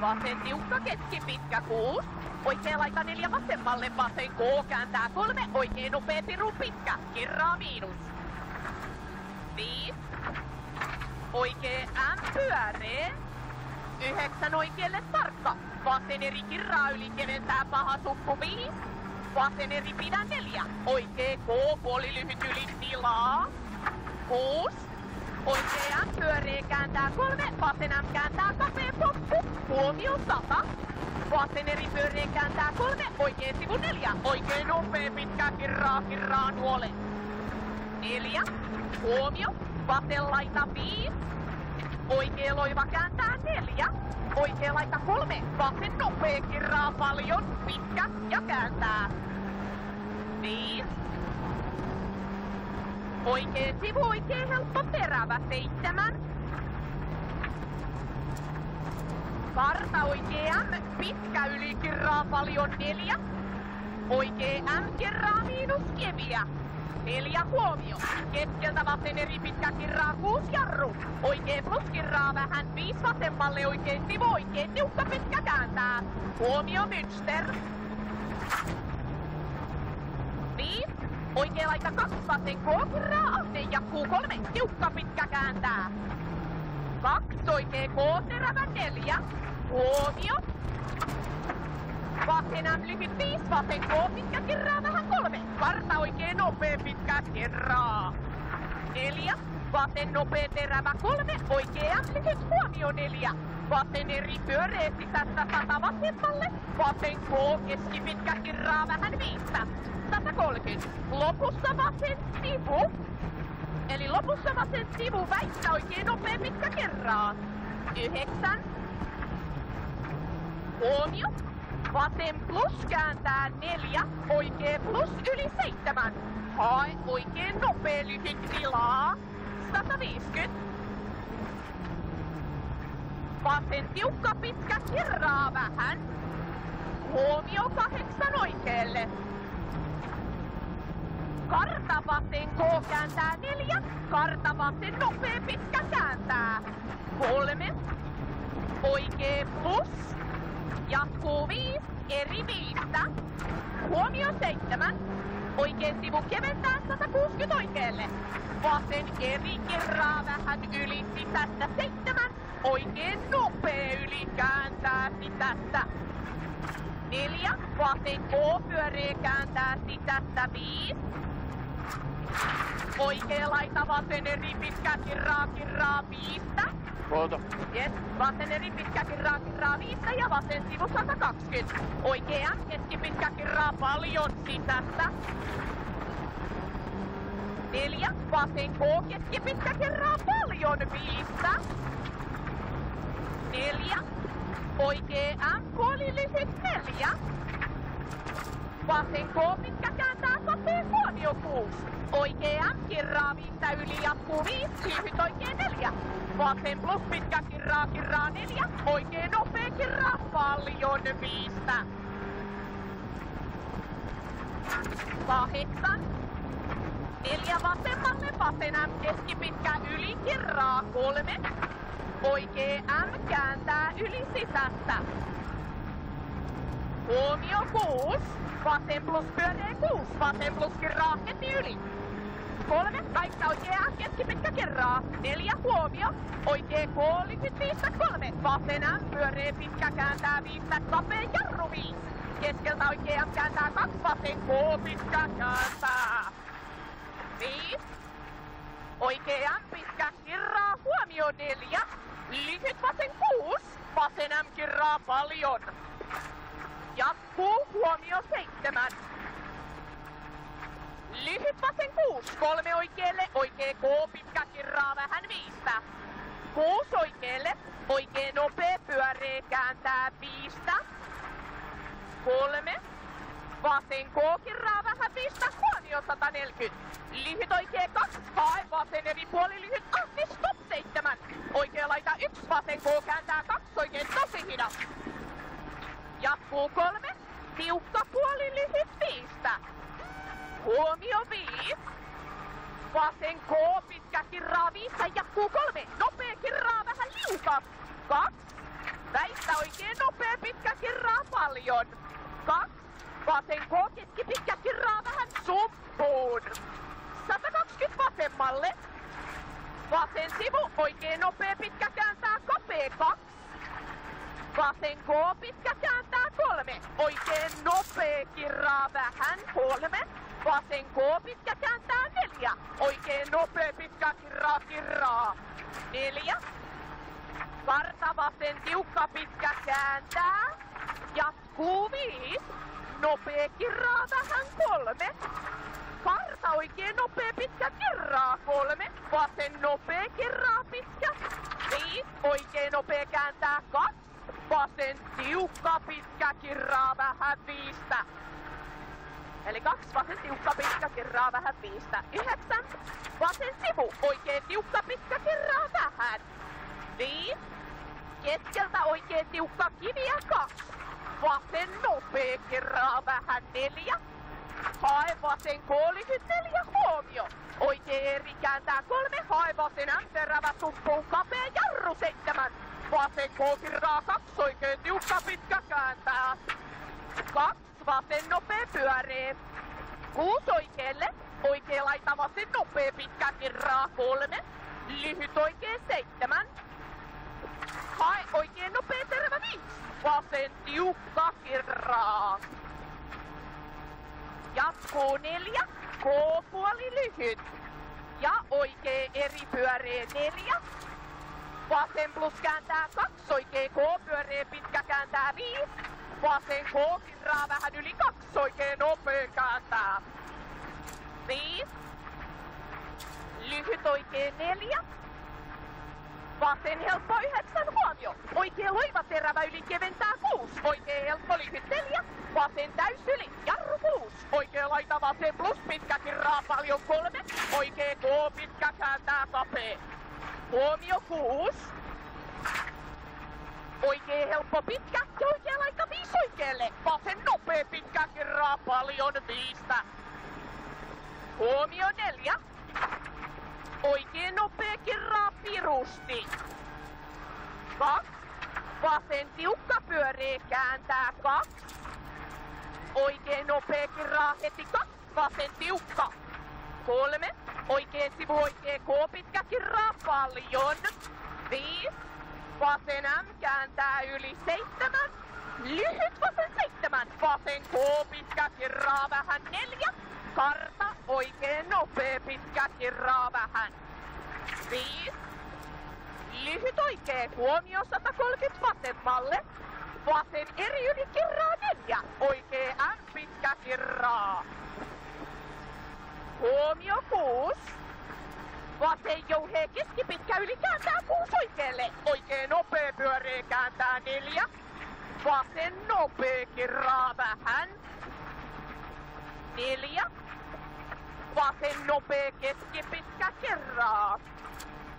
Vasen tiukka keski pitkä kuusi. Oikea laita neljä vasemmalle, vasen K kääntää kolme, oikein nopea piru pitkä, kirraa miinus. Viisi. Oikee M pyöree. Yhdeksän oikealle tarkka. Vasen eri kirraa yli keventää paha suppu viisi. Vasen eri pidä neljä. Oikee K puoli lyhyt yli tilaa. Kuus. Oikea M pyöree kääntää kolme. Vasen M kääntää kapea poppu. Huomio sata. Vasen eri pyöree kääntää kolme. Oikein sivu neljä. Oikein nopea pitkä kirraa kirraa nuole. Neljä. Huomio. Vasen laita viisi. Oikea loiva kääntää neljä. Oikea laita kolme. Vasen nopea kirraa paljon. Pitkä ja kääntää. Viisi. Oikea sivu, oikein helppo terävä. Seitsemän. Karta oikea M, pitkä yli kirraa paljon neljä. Oikea M kirraa miinus keviä. Neljä huomio. Keskeltä vasen eri pitkä kirraa kuusi jarru. Oikein plus kirraa vähän viisi vasemmalle oikein sivu oikein tiukka pitkä kääntää. Huomio Münster. Oikea laita kaksi vasen K kirraa ahne jatkuu kolme tiukka pitkä kääntää. Kaksi oikein K terävä neljä. Huomio. Vasen lyhyt vasen K pitkä kirraa vähän kolme. Karta oikein nopea pitkä kirraa. Neljä. Vasen nopea terävä kolme, oikea lyhyt huomio neljä. Vasen eri pyöree sisästä sata vasemmalle. Vasen K keskipitkä kirraa vähän viistä. 130. Lopussa vasen sivu. Eli lopussa vasen sivu väistä oikein nopea pitkä kerraa. Yhdeksän. Huomio. Vasen plus kääntää neljä, oikein plus yli seitsemän. Hae oikein nopea lyhyt tilaa. 150. Vasen tiukka pitkä kirraa vähän. Huomio kahdeksan oikealle. Karta vasen K kääntää neljä. Karta vasen nopea pitkä kääntää. Kolme. Oikee plus. Jatkuu viisi eri viistä. Huomio seitsemän. Oikein sivu keventää 160 oikealle. Vasen eri kirraa vähän yli sisästä seitsemän. Oikein nopea yli kääntää sisästä. Neljä. Vasen K pyöree kääntää sisästä viisi. Oikea laita vasen eri pitkä kirraa viistä. Huolto. Yes, vasen eri pitkä kirraa viistä ja vasen sivu 120. Oikea keskipitkä kirraa paljon sisästä. Neljä, vasen K keskipitkä kirraa paljon viistä. Neljä, oikea M lyhyt neljä. Vasen K pitkä kääntää kapea huomio kuusi. Oikea kirraa viistä yli jatkuu viisi, lyhyt oikein neljä. Vasen plus pitkä kirraa kirraa neljä, oikein nopea kirraa paljon viistä. Kahdeksan. Neljä vasemmalle, vasen M keskipitkä yli kirraa kolme. Oikea M kääntää yli sisästä. Huomio kuus. Vasen plus pyöree kuus. Vasen plus kirraa heti yli. Kolme, kaikka oikea, keskipitkä kerraa. Neljä, huomio. Oikea K, lyhyt viistä kolme. Vasen M, pitkä, kääntää viistä, kapea jarru viisi. Keskeltä oikea kääntää kaksi, vasen K, pitkä, kääntää. Viisi. Oikea M, pitkä, kirraa, huomio neljä. Lyhyt vasen kuus. Vasen M, kirraa paljon. Jatkuu, huomio seitsemän. Lyhyt vasen kuus, kolme oikealle, oikee K, pitkä kirraa vähän viistä. Kuus oikealle, oikee nopea pyöree kääntää viistä. Kolme, vasen K kirraa vähän viistä, huomio 140. Lyhyt oikee kaksi, hae vasen eri puoli lyhyt, ahti stop seitsemän. Oikea laita yksi, vasen K kääntää kaksi, oikein tosi hidas. Jatkuu kolme, tiukka puoli lyhyt viistä. Huomio viisi. Vasen K, pitkä kirraa viistä, jatkuu kolme. Nopea kirraa vähän liukas. Kaksi. Väistä oikein nopea pitkä kirraa paljon. Kaksi. Vasen K keski pitkä kirraa vähän suppuun. 120 vasemmalle. Vasen sivu oikein nopea pitkä kääntää kapea kaksi. Vasen K pitkä kääntää kolme. Oikein nopea kirraa vähän kolme. Vasen K pitkä kääntää neljä. Oikein nopea pitkä kirraa kirraa. Neljä. Varta vasen tiukka pitkä kääntää. Jatkuu viisi. Nopea kirraa vähän kolme. Karta oikein nopea pitkä kirraa kolme. Vasen nopea kirraa pitkä. Oikein nopea kääntää kaksi. Vasen tiukka pitkä kirraa vähän viistä. Eli kaksi vasen tiukka pitkä kirraa vähän viistä. Yhdeksän. Vasen sivu. Oikein tiukka pitkä kirraa vähän. Viisi. Keskeltä oikein tiukka kiviä kaksi. Vasen nopea kirraa vähän neljä. Hae vasen koolisyt neljä huomio. Oikein eri kääntää kolme. Hae vasen terävä suppuun kapea jarru seitsemän. Vasen kookirraa kaksi oikein tiukka pitkä kääntää. Kaksi vasen nopea pyöree. Kuusi oikealle. Oikein laita vasen nopea pitkä kirraa kolme. Lyhyt oikein seitsemän. Hae oikein nopea terävä viisi. Vasen tiukka kirraa. Jatkuu neljä. K-puoli lyhyt. Ja oikein eri pyöree neljä. Vasen plus kääntää kaksi. Oikein K pyöree pitkä kääntää viisi. Vasen K kirraa vähän yli kaksi. Oikein nopea kääntää. Viisi. Lyhyt oikein neljä. Vasen helppo yhdeksän huomio. Oikein loiva terävä yli keventää kuusi. Oikein helppo lyhyt neljä. Vasen täys yli. Jarru kuusi. Oikein laita vasen plus pitkä kirraa paljon kolme. Oikein K pitkä kääntää kapee. Huomio kuusi. Oikein helppo pitkä ja oikein laita viisi oikealle. Vasen nopea pitkä kirraa paljon viistä. Huomio neljä. Oikein nopea kirraa pirusti. Kaksi. Vasen tiukka pyöree kääntää kaksi. Oikein nopea kirraa heti kaksi. Vasen tiukka. Kolme. Oikein sivu oikein K pitkä kirraa paljon. Viisi. Vasen M kääntää yli seitsemän. Lyhyt vasen seitsemän. Vasen K pitkä kirraa vähän neljä. Karta oikein nopea pitkä kirraa vähän. Viisi. Lyhyt oikein huomio 130 vasemmalle. Vasen eri yli kirraa neljä. Oikein M pitkä kirraa. Huomio kuusi. Vasen jouhee keskipitkä yli kääntää kuusi oikealle. Oikein nopea pyöree kääntää neljä. Vasen nopea kirraa vähän. Neljä. Vasen nopea keskipitkä kerraa.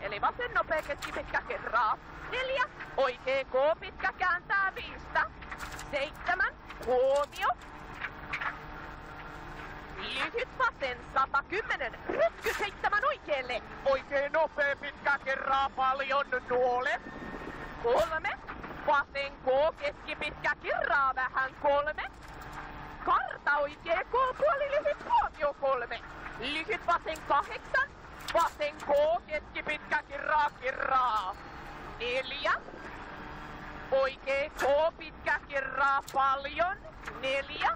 Eli vasen nopea keskipitkä kerraa. Neljä. Oikein K pitkä kääntää viistä. Seitsemän. Huomio. Lyhyt vasen 110. Rytky seitsemän oikealle. Oikein nopea pitkä kerraa paljon nuole. Kolme. Vasen K keskipitkä kerraa vähän kolme. Karta oikein K puoli lyhyt huomio kolme. Lyhyt vasen kahdeksan. Vasen K keskipitkä kirraa kirraa. Neljä. Oikein K pitkä kirraa paljon. Neljä.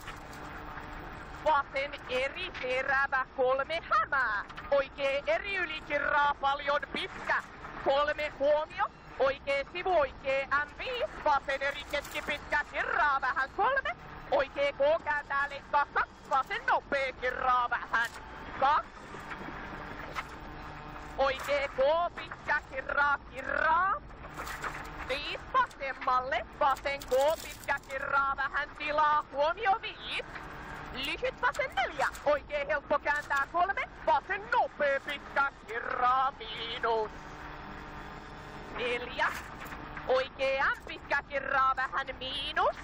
Vasen eri terävä kolme hämää. Oikein eri yli kirraa paljon pitkä. Kolme huomio. Oikein sivu oikein M5. Vasen eri keskipitkä kirraa vähän kolme. Oikein K kääntää leikkaa kaksi. Vasen nopea kirraa vähän. Kaksi. Oikein K pitkä kirraa kirraa. Viisi vasemmalle. Vasen K pitkä kirraa vähän tilaa. Huomio viisi. Lyhyt vasen neljä, oikein helppo kääntää kolme, vasen nopea pitkä. Kirra miinus. Neljä, oikein pitkä. Kirra vähän miinus.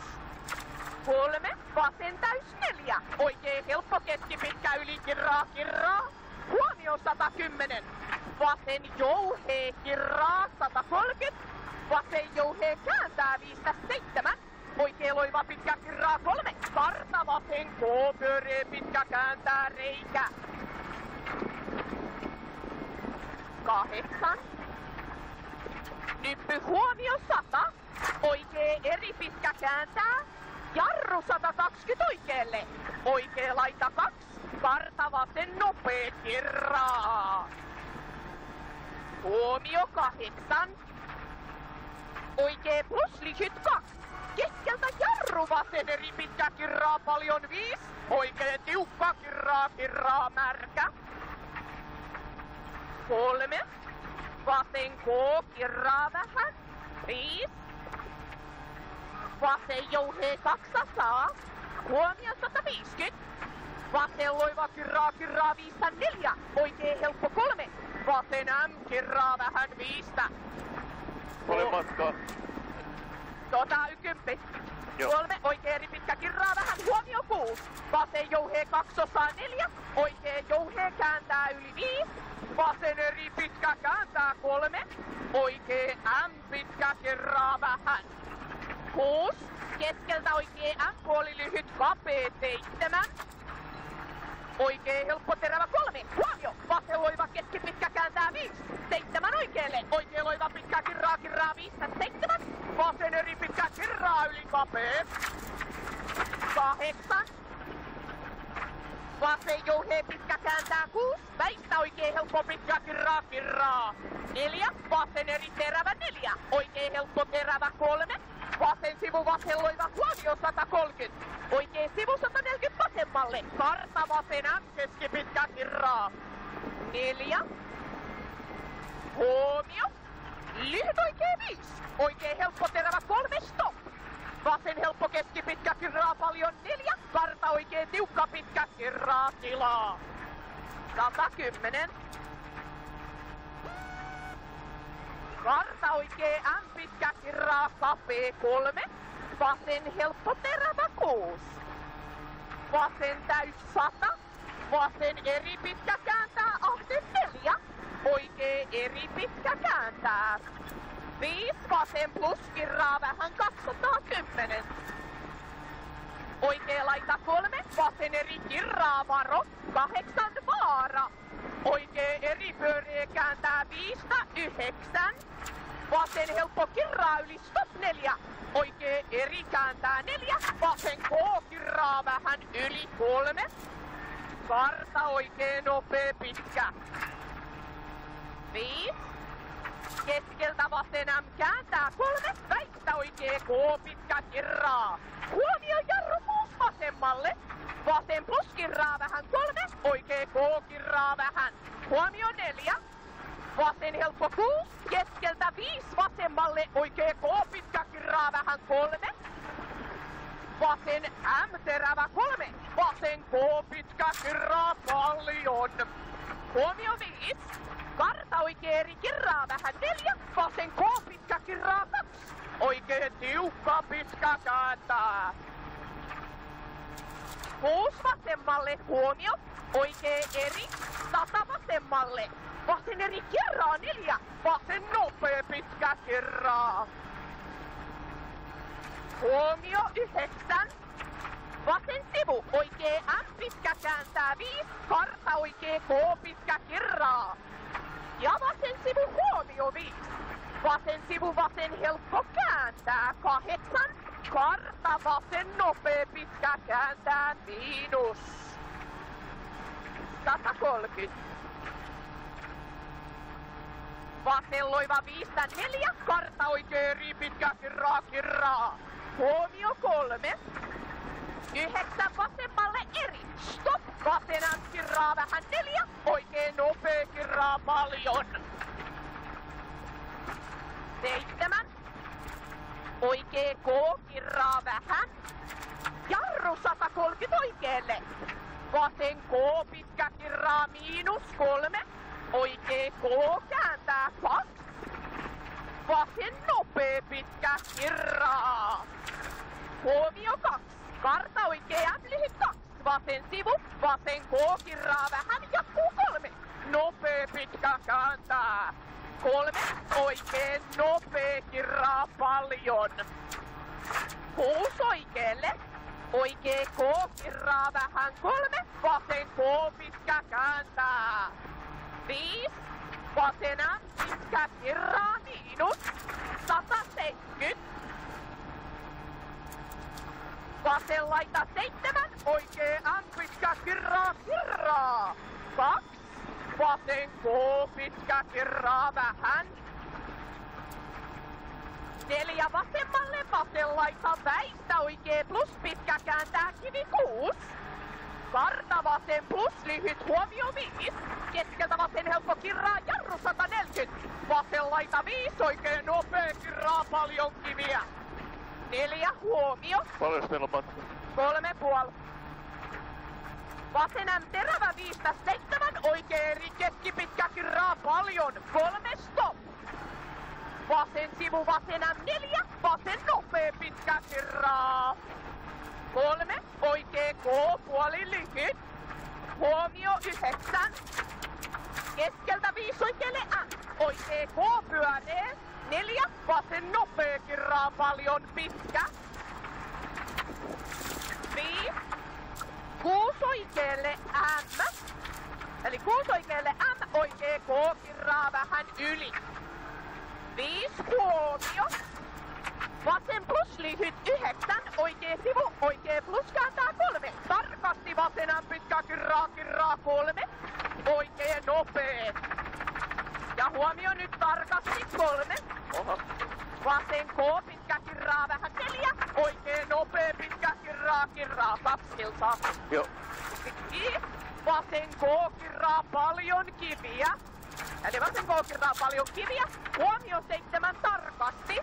Kolme, vasen täys neljä, oikein helppo keskipitkä yli. Kirraa kirraa. Huomio 110, vasen jouhee. Kirraa 130, vasen jouhee. Kääntää 57. Poikeloiva pitkä kirraa kolme. Vartava penko, pyöree pitkä kääntää reikä. Kahdeksan. Nyppy huomio sata. Oikee eri pitkä kääntää. Jarru 120 oikealle. Oikea laita kaksi. Karta vasen nopee kirraa. Huomio kahdeksan. Oikee plus lihyt kaksi. Keskeltä jarru vasen eri pitkä kirraa paljon viisi. Oikee tiukka kirraa kirraa märkä. Kolme. Vasen K kirraa vähän. Viisi. Vasen jouhee 200. Huomio 150. Vasen loiva kirraa kirraa viistä neljä. Oikee helppo kolme. Vasen M kirraa vähän viistä. Paljon matkaa. Tota ykympi. Joo. Kolme oikee eri pitkä kirraa vähän huomio kuusi. Vasen jouhee kaksosaa neljä. Oikee jouhee kääntää yli viisi. Vasen eri pitkä kääntää kolme. Oikee M pitkä kirraa vähän. Kuusi. Keskeltä oikee M puoli lyhyt kapee seitsemän. Oikee helppo terävä kolme. Huomio. Vasen loiva keskipitkä kääntää viisi. Seitsemän oikealle. Oikee loiva pitkä kirraa kirraa viistä seitsemän. Vasen eri pitkä kirraa yli kapee. Kahdeksan. Vasen jouhee pitkä kääntää kuusi. Väistä oikee helppo pitkä kirraa kirraa. Neljä. Vasen eri terävä neljä. Oikee helppo terävä kolme. Vasen sivu vasen loiva huomio 130. Oikee sivu 140 vasemmalle. Karta vasen M keskipitkä kirraa. Neljä. Huomio. Lyhyt oikee viisi. Oikee helppo terävä kolme stop. Vasen helppo keskipitkä kirraa paljon neljä. Karta oikee tiukka pitkä kirraa tilaa. 110. Karta oikee M pitkä kirraa kapee kolme. Vasen helppo terävä kuusi. Vasen täys sata. Vasen eri pitkä kääntää ahde neljä. Oikee eri pitkä kääntää. Viis vasen plus kirraa vähän 210. Oikee laita kolme, vasen eri kirraa varo, kahdeksan vaara. Oikee eri pyöreä kääntää viistä, yhdeksän. Vasen helppo kirraa yli stop neljä. Oikee eri kääntää neljä. Vasen K kirraa vähän yli kolme. Karta oikee nopee pitkä. Viisi. Keskeltä vasen M kääntää kolme. Väistä oikee K pitkä kirraa. Huomio jarru kuusi vasemmalle. Vasen plus kirraa vähän kolme. Oikee K kirraa vähän. Huomio neljä. Vasen helppo kuusi. Keskeltä viisi vasemmalle. Oikee K pitkä kirraa vähän kolme. Vasen M terävä kolme. Vasen K pitkä kirraa paljon. Huomio viisi. Karta oikee eri kirraa vähän neljä. Vasen K pitkä kirraa kaksi. Oikee tiukka pitkä kääntää. Kuusi vasemmalle huomio. Oikee eri. Sata vasemmalle. Vasen eri kirraa neljä. Vasen nopea pitkä kirraa. Huomio yhdeksän. Vasen sivu, oikee M pitkä kääntää viisi, karta oikee K pitkä kirraa. Ja vasen sivu huomio viisi. Vasen sivu vasen helppo kääntää kahdeksan. Karta vasen nopea pitkä kääntää miinus. 130. Vasen loiva viistä neljä, karta oikee eri pitkä kirraa kirraa. Huomio kolme. Yhdeksän vasemmalle eri. Stop! Vasenan kirraa vähän neljä. Oikein nopea kirraa paljon. Seitsemän. Oikee K kirraa vähän. Jarru 130 oikealle. Vasen K pitkä kirraa miinus kolme. Oikee K. Vasen nopea pitkä kirraa. Huomio kaksi. Karta oikea lyhyt kaksi. Vasen sivu, vasen K kirraa vähän, jatkuu kolme. Nopea pitkä kääntää. Kolme. Oikein nopee kirraa paljon. Kuusi oikeelle. Oikee K kirraa vähän. Kolme. Vasen K pitkä kääntää. Viis. Vasena pitkä kirraa miinus. 170. Vasen laita seitsemän, oikee M pitkä kirraa kirraa. Kaksi, vasen K pitkä kirraa vähän. Neljä vasemmalle, vasen laita väistä, oikee plus pitkä kääntää kivi kuusi. Karta vasen plus lyhyt huomio viis. Keskeltä vasen helppo kirraa jarru 140. Vasen laita viis, oikein nopea kirraa paljon kiviä. Neljä huomio. Paljon teillä on matkaa? Kolme puoli. Vasen M terävä viistä seitsemän, oikea eri keskipitkä kirraa paljon. Kolme stop. Vasen sivu vasen M neljä, vasen nopea pitkä kirraa. Kolme, oikea K puoli lyhyt. Huomio yhdeksän. Keskeltä viisi oikealle M. Oikea K pyöree. Neljä, vasen nopea kirraa paljon pitkä. Viisi. Kuusi oikealle M. Eli kuusi oikealle M, oikea K kirraa vähän yli. Viisi huomio. Vasen plus lyhyt yhdeksän, oikea sivu, oikea plus kääntää kolme. Tarkasti vasena pitkä kirraa, kirraa kolme. Oikea nopee. Ja huomio nyt tarkasti kolme. Oha. Vasen K pitkä kirraa vähän neljä. Oikea nopea pitkä kirraa, kirraa kaksi kilsaa. Joo. Vasen K kirraa paljon kiviä. Eli vasen K kirraa paljon kiviä. Huomio seitsemän tarkasti.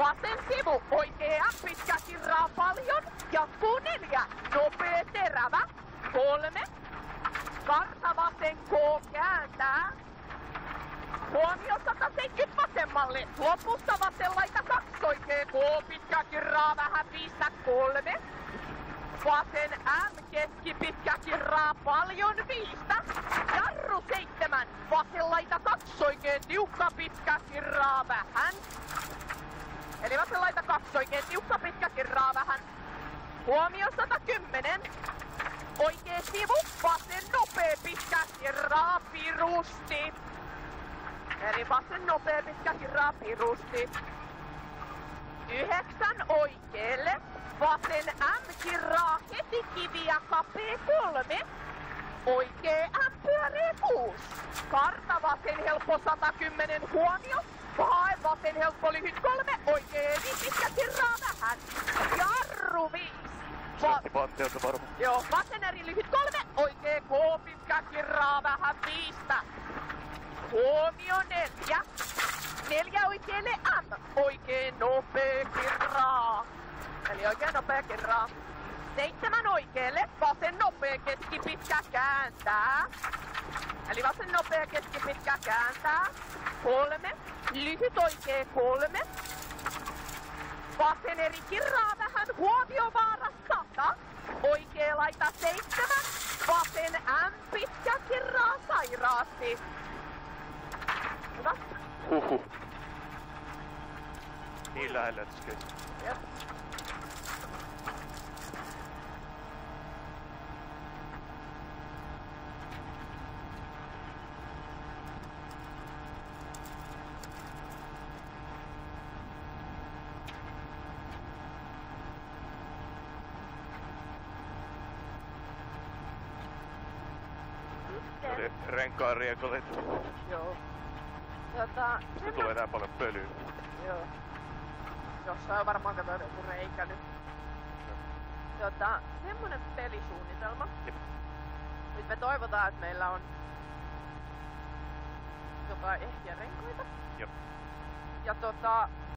Vasen sivu, oikea pitkä kirraa paljon. Jatkuu neljä, nopea terävä. Kolme. Karta vasen K kääntää. Huomio 170 vasemmalle. Lopussa vasen laita kaksi oikea K pitkä kirraa vähän viistä kolme. Vasen M keskipitkä kirraa paljon viistä. Jarru seitsemän. Vasen laita kaksi oikein tiukka pitkä kirraa vähän. Eli vasen laita kaksi oikein tiukka pitkä kirraa vähän. Huomio 110. Oikea sivu, vasen nopea pitkä kirraa pirusti. Eli vasen nopea pitkä kirraa pirusti. Yhdeksän oikealle. Vasen M kirraa heti kiviä kapee kolme. Oikee M pyöree kuusi. Karta vasen helppo 110 huomio. Hae vasen helppo lyhyt kolme. Oikee eli pitkä kirraa vähän. Jarru viisi. Pantteelta varmaan. Joo, vasen eri lyhyt kolme, oikee K pitkä kirraa vähän viistä. Huomio neljä. Neljä oikealle M, oikein nopea kirraa. Eli oikein nopea kirraa. Seitsemän oikealle, vasen nopea keskipitkä kääntää. Eli vasen nopea keskipitkä kääntää. Kolme, lyhyt oikee kolme. Vasen eri kirraa vähän huomiovaara sata. Oikee laita seitsemän. Vasen M pitkä kirraa sairaasti. Hyvä. Huhhuh. Niin lähellä äsken. Renkaan riekolit. Joo. Tota, Mistä tulee nää paljon pölyä? Joo. Jossain on varmaan kato joku reikä nyt. Tota, semmonen pelisuunnitelma. Jep. Nyt me toivotaan, että meillä on jotain ehtiä renkaita. Jep. Ja tota,